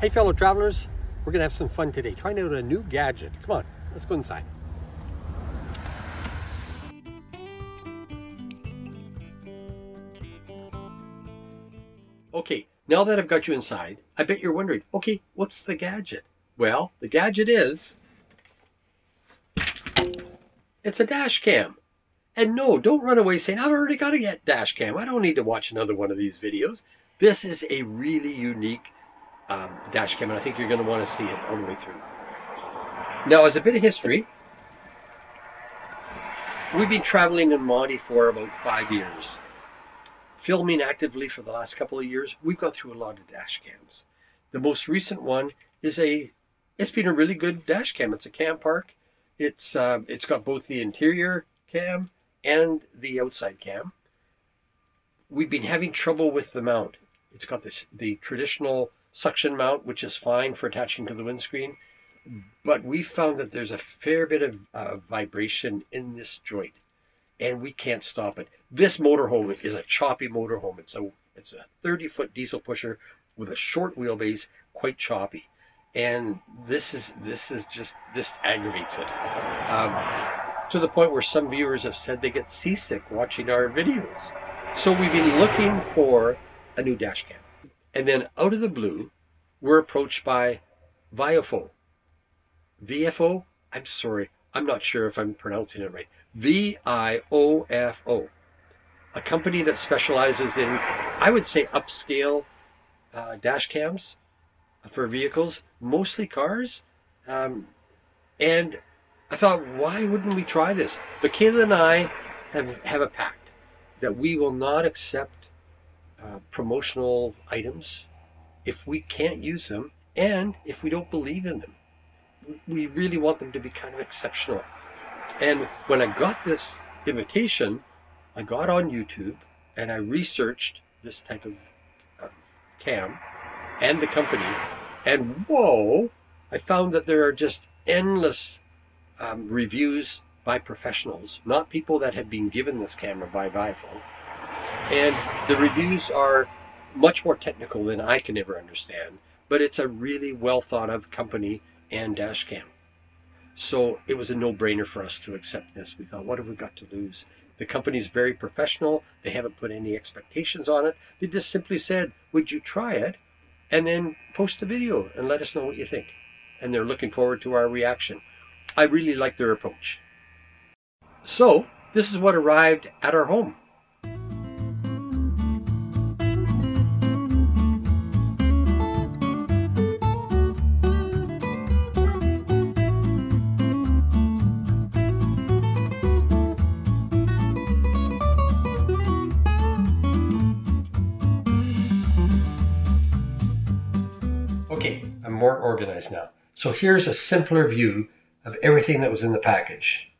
Hey, fellow travelers, we're gonna have some fun today, trying out a new gadget. Come on, let's go inside. Okay, now that I've got you inside, I bet you're wondering, okay, what's the gadget? Well, the gadget is, it's a dash cam. And no, don't run away saying, I've already got a dash cam. I don't need to watch another one of these videos. This is a really unique um, dash cam, and I think you're going to want to see it all the way through. Now, as a bit of history, we've been traveling in Monty for about five years. Filming actively for the last couple of years, we've gone through a lot of dash cams. The most recent one is a, it's been a really good dash cam. It's a Campark. It's uh, it's got both the interior cam and the outside cam. We've been having trouble with the mount. It's got this, the traditional suction mount, which is fine for attaching to the windscreen, but we found that there's a fair bit of uh, vibration in this joint, and we can't stop it. This motorhome is a choppy motorhome. It's a it's a 30 foot diesel pusher with a short wheelbase, quite choppy, and this is this is just this aggravates it. Um, to the point where some viewers have said they get seasick watching our videos. So we've been looking for a new dash cam. And then out of the blue, we're approached by Viofo. VFO? I'm sorry, I'm not sure if I'm pronouncing it right. V-I-O-F-O. A company that specializes in, I would say, upscale uh, dash cams for vehicles, mostly cars. Um, and I thought, why wouldn't we try this? But Kayla and I have, have a pact that we will not accept uh, promotional items if we can't use them and if we don't believe in them. We really want them to be kind of exceptional. And when I got this invitation, I got on YouTube and I researched this type of uh, cam and the company. And whoa, I found that there are just endless um, reviews by professionals, not people that have been given this camera by Viofo. And the reviews are much more technical than I can ever understand, but it's a really well thought of company and dash cam. So it was a no brainer for us to accept this. We thought, what have we got to lose? The company's very professional. They haven't put any expectations on it. They just simply said, would you try it? And then post a video and let us know what you think. And they're looking forward to our reaction. I really like their approach. So, this is what arrived at our home. Organized now. So here's a simpler view of everything that was in the package.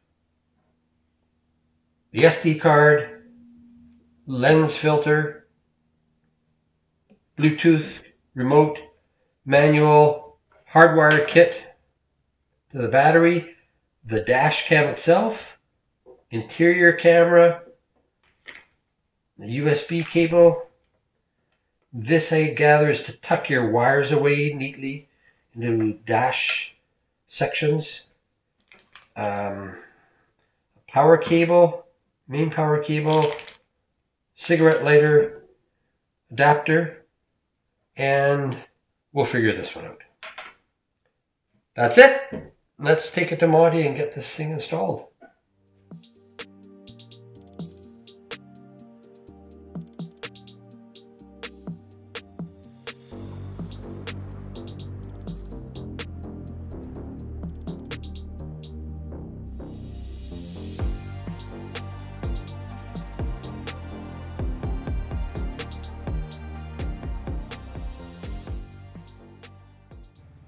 The SD card, lens filter, Bluetooth remote, manual, hardwire kit to the battery, the dash cam itself, interior camera, the USB cable. This I gather is to tuck your wires away neatly into dash sections um, power cable, main power cable, cigarette lighter, adapter, and we'll figure this one out. That's it. Let's take it to Monty and get this thing installed.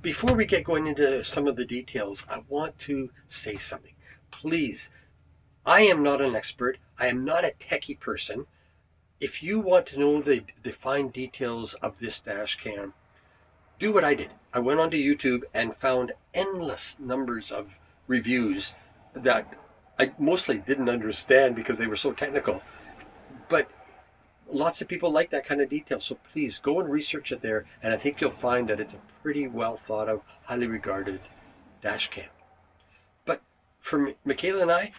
Before we get going into some of the details, I want to say something. Please, I am not an expert. I am not a techie person. If you want to know the, the fine details of this dash cam, do what I did. I went onto YouTube and found endless numbers of reviews that I mostly didn't understand because they were so technical. But lots of people like that kind of detail. So please go and research it there, and I think you'll find that it's a pretty well thought of, highly regarded dash cam. But for Michaela and I,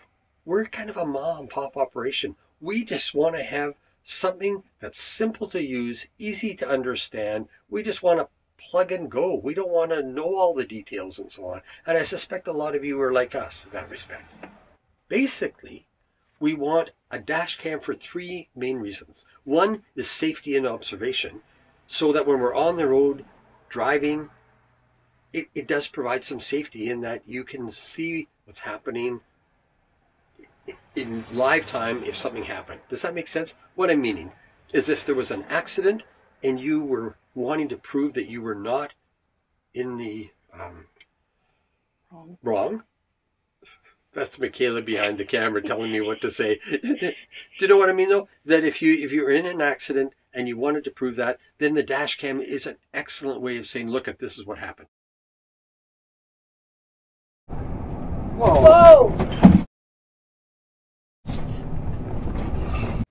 we're kind of a mom pop operation. We just want to have something that's simple to use, easy to understand. We just want to plug and go. We don't want to know all the details and so on. And I suspect a lot of you are like us in that respect. Basically, we want a dash cam for three main reasons. One is safety and observation, so that when we're on the road driving, it, it does provide some safety in that you can see what's happening in live time if something happened. Does that make sense? What I'm meaning is if there was an accident and you were wanting to prove that you were not in the um, Wrong. wrong. That's Michaela behind the camera telling me what to say. Do you know what I mean though? That if you if you're in an accident and you wanted to prove that, then the dash cam is an excellent way of saying, look at this is what happened. Whoa!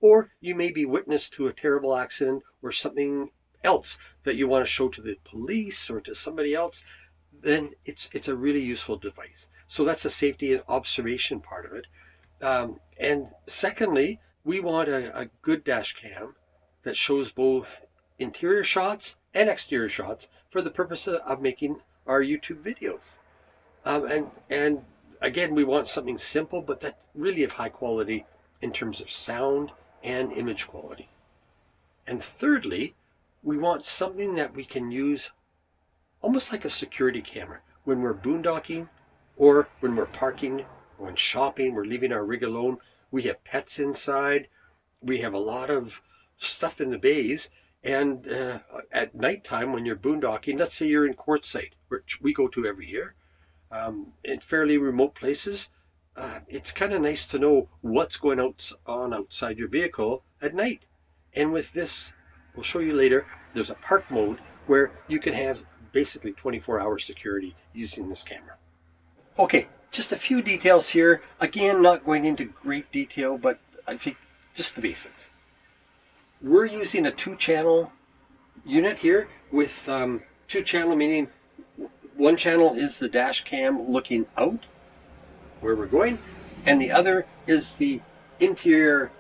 Or you may be witness to a terrible accident or something else that you want to show to the police or to somebody else, then it's it's a really useful device. So that's the safety and observation part of it. Um, and secondly, we want a, a good dash cam that shows both interior shots and exterior shots for the purpose of, making our YouTube videos. Um, and and again, we want something simple, but that's really of high quality in terms of sound and image quality. And thirdly, we want something that we can use almost like a security camera when we're boondocking or when we're parking, when shopping, we're leaving our rig alone. We have pets inside. We have a lot of stuff in the bays. And uh, at nighttime, when you're boondocking, let's say you're in Quartzsite, which we go to every year, um, in fairly remote places, uh, it's kind of nice to know what's going out on outside your vehicle at night. And with this, we'll show you later, there's a park mode where you can have basically 24 hour security using this camera. Okay, just a few details here. Again, not going into great detail, but I think just the basics. We're using a two channel unit here with um, two channel meaning one channel is the dash cam looking out where we're going, and the other is the interior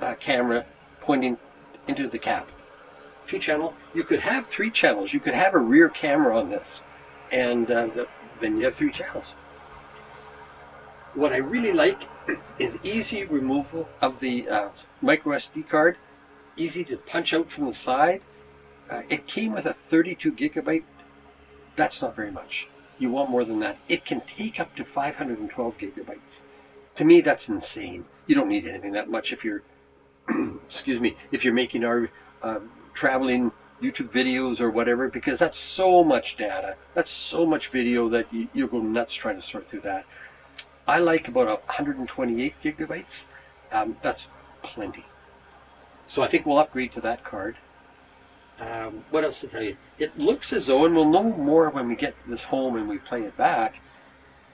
uh, camera pointing into the cab. Two channel. You could have three channels. You could have a rear camera on this, and uh, then you have three channels. What I really like is easy removal of the uh, micro SD card, easy to punch out from the side. Uh, it came with a 32 gigabyte. That's not very much. You want more than that. It can take up to 512 gigabytes. To me, that's insane. You don't need anything that much if you're, excuse me, if you're making our uh, traveling YouTube videos or whatever, because that's so much data. That's so much video that you, you'll go nuts trying to sort through that. I like about 128 gigabytes. Um, that's plenty. So I think we'll upgrade to that card. Um, what else to tell you? It looks as though, and we'll know more when we get this home and we play it back,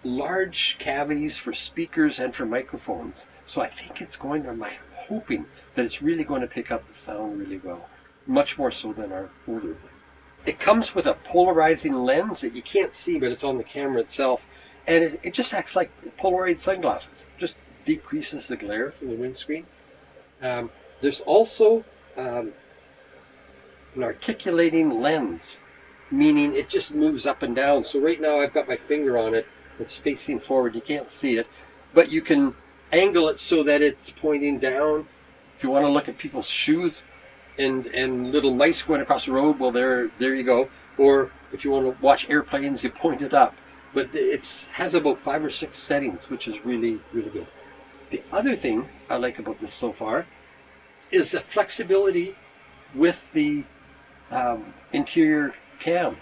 large cavities for speakers and for microphones. So I think it's going I'm hoping that it's really going to pick up the sound really well. Much more so than our older. One. It comes with a polarizing lens that you can't see, but it's on the camera itself. And it, it just acts like Polaroid sunglasses. Just decreases the glare from the windscreen. Um, there's also um, an articulating lens, meaning it just moves up and down. So right now I've got my finger on it. It's facing forward. You can't see it, but you can angle it so that it's pointing down. If you want to look at people's shoes and and little mice going across the road, well there there you go. Or if you want to watch airplanes, you point it up. But it has about five or six settings, which is really really good. The other thing I like about this so far is the flexibility with the um, interior cam.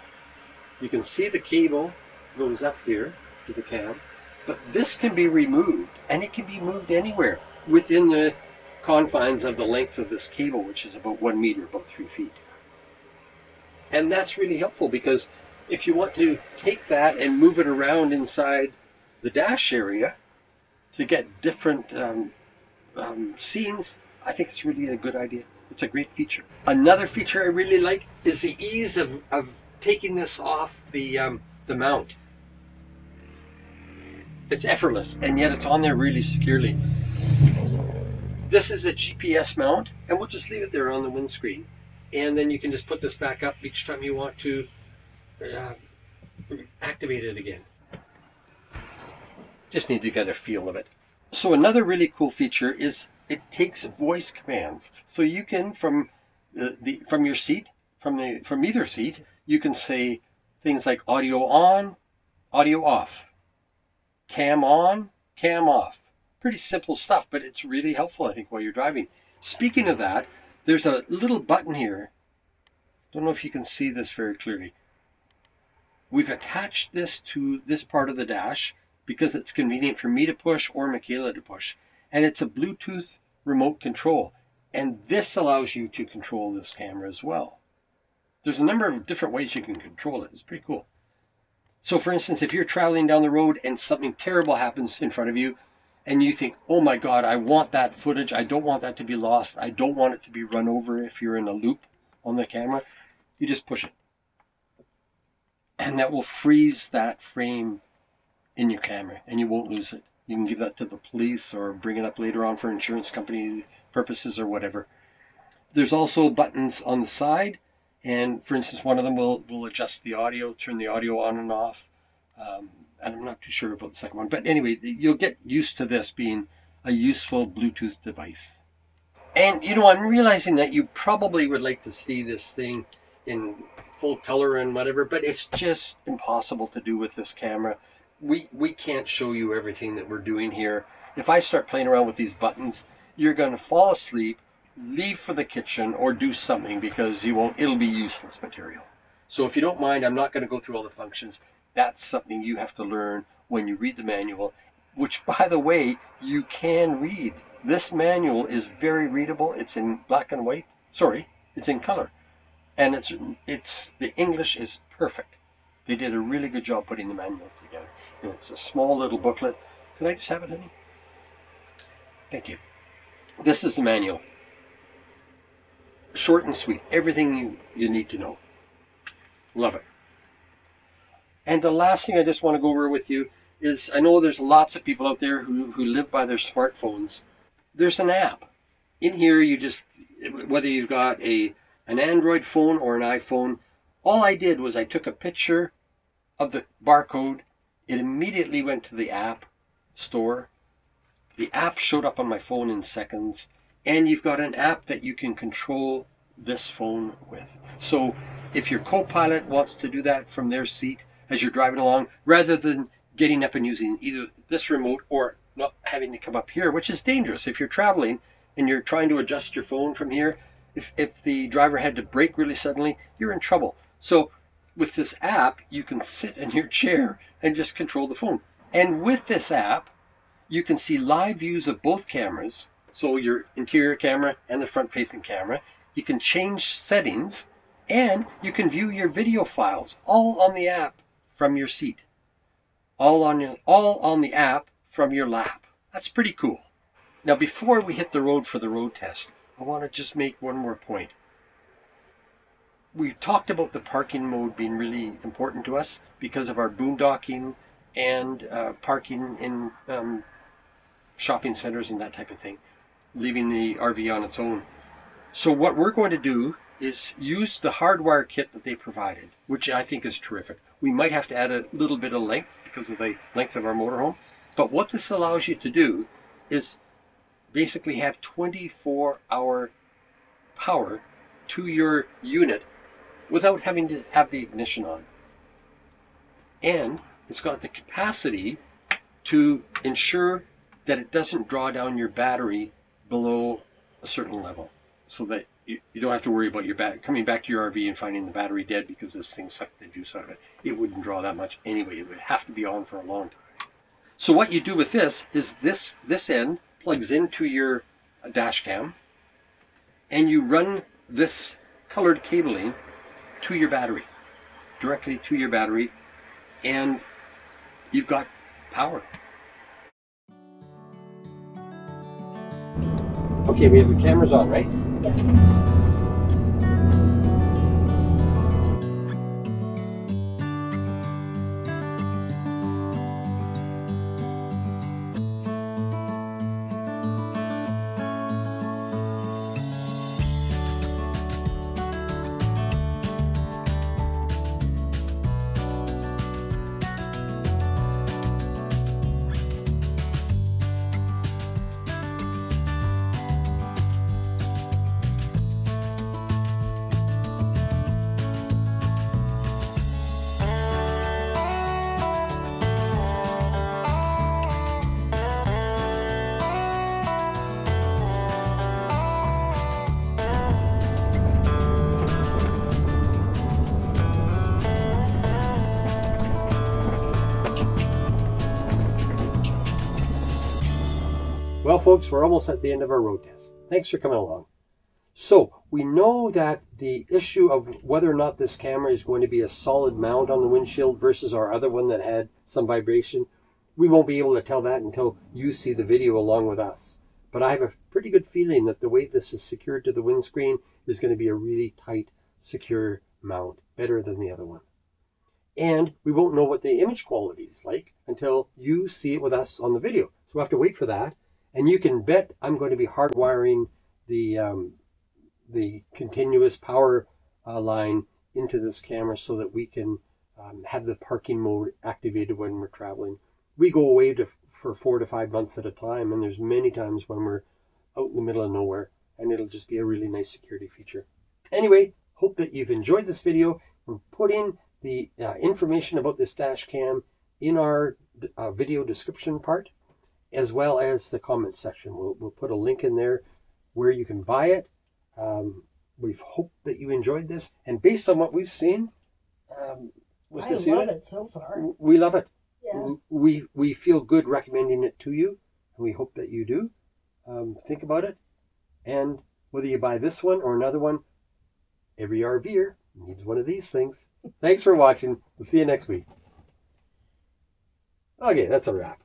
You can see the cable goes up here to the cam, but this can be removed and it can be moved anywhere within the confines of the length of this cable, which is about one meter, about three feet. And that's really helpful because if you want to take that and move it around inside the dash area to get different um, um, scenes, I think it's really a good idea. It's a great feature. Another feature I really like is the ease of, of taking this off the um, the mount. It's effortless, and yet it's on there really securely. This is a GPS mount, and we'll just leave it there on the windscreen. And then you can just put this back up each time you want to uh, activate it again. Just need to get a feel of it. So another really cool feature is it takes voice commands. So you can from the, the from your seat, from the from either seat, you can say things like audio on, audio off, cam on, cam off. Pretty simple stuff, but it's really helpful, I think, while you're driving. Speaking of that, there's a little button here. Don't know if you can see this very clearly. We've attached this to this part of the dash because it's convenient for me to push or Michaela to push. And it's a Bluetooth remote control. And this allows you to control this camera as well. There's a number of different ways you can control it. It's pretty cool. So for instance, if you're traveling down the road and something terrible happens in front of you, and you think, oh my God, I want that footage. I don't want that to be lost. I don't want it to be run over if you're in a loop on the camera. You just push it. And that will freeze that frame in your camera and you won't lose it. You can give that to the police or bring it up later on for insurance company purposes or whatever. There's also buttons on the side, and for instance, one of them will, will adjust the audio, turn the audio on and off. Um, and I'm not too sure about the second one. But anyway, you'll get used to this being a useful Bluetooth device. And you know, I'm realizing that you probably would like to see this thing in full color and whatever, but it's just impossible to do with this camera we we can't show you everything that we're doing here. If I start playing around with these buttons, you're going to fall asleep, leave for the kitchen, or do something because you won't. It'll be useless material. So if you don't mind, I'm not going to go through all the functions. That's something you have to learn when you read the manual, which, by the way, you can read. This manual is very readable. It's in black and white. Sorry, it's in color, and it's it's the English is perfect. They did a really good job putting the manual together. It's a small little booklet. Can I just have it, honey? Thank you. This is the manual. Short and sweet. Everything you, you need to know. Love it. And the last thing I just want to go over with you is I know there's lots of people out there who, who live by their smartphones. There's an app. In here, you just, whether you've got a an Android phone or an iPhone, all I did was I took a picture of the barcode it immediately went to the app store. The app showed up on my phone in seconds, and you've got an app that you can control this phone with. So if your co pilot wants to do that from their seat as you're driving along, rather than getting up and using either this remote or not having to come up here, which is dangerous if you're traveling and you're trying to adjust your phone from here. If, if the driver had to brake really suddenly, you're in trouble. So with this app, you can sit in your chair and just control the phone. And with this app, you can see live views of both cameras, so your interior camera and the front facing camera. You can change settings and you can view your video files all on the app from your seat. All on your, all on the app from your lap. That's pretty cool. Now before we hit the road for the road test, I want to just make one more point we talked about the parking mode being really important to us because of our boondocking and uh, parking in um, shopping centers and that type of thing, leaving the RV on its own. So what we're going to do is use the hardwire kit that they provided, which I think is terrific. We might have to add a little bit of length because of the length of our motorhome, but what this allows you to do is basically have 24 hour power to your unit without having to have the ignition on. And it's got the capacity to ensure that it doesn't draw down your battery below a certain level so that you, you don't have to worry about your bat- coming back to your RV and finding the battery dead because this thing sucked the juice out of it. It wouldn't draw that much anyway. It would have to be on for a long time. So what you do with this is this this end plugs into your dash cam and you run this colored cabling to your battery, directly to your battery, and you've got power. Okay, we have the cameras on, right? Yes. Well, folks, we're almost at the end of our road test. Thanks for coming along. So, we know that the issue of whether or not this camera is going to be a solid mount on the windshield versus our other one that had some vibration, we won't be able to tell that until you see the video along with us. But I have a pretty good feeling that the way this is secured to the windscreen is going to be a really tight, secure mount, better than the other one. And we won't know what the image quality is like until you see it with us on the video. So we'll have to wait for that. And you can bet I'm going to be hardwiring the um, the continuous power uh, line into this camera so that we can um, have the parking mode activated when we're traveling. We go away to, for four to five months at a time, and there's many times when we're out in the middle of nowhere, and it'll just be a really nice security feature. Anyway, hope that you've enjoyed this video. We're putting the uh, information about this dash cam in our uh, video description part as well as the comment section. We'll, we'll put a link in there where you can buy it. Um, we hope that you enjoyed this. And based on what we've seen um, with I this love unit, it so far. we love it. Yeah. We, we feel good recommending it to you, and we hope that you do. Um, think about it. And whether you buy this one or another one, every RVer needs one of these things. Thanks for watching. We'll see you next week. Okay, that's a wrap.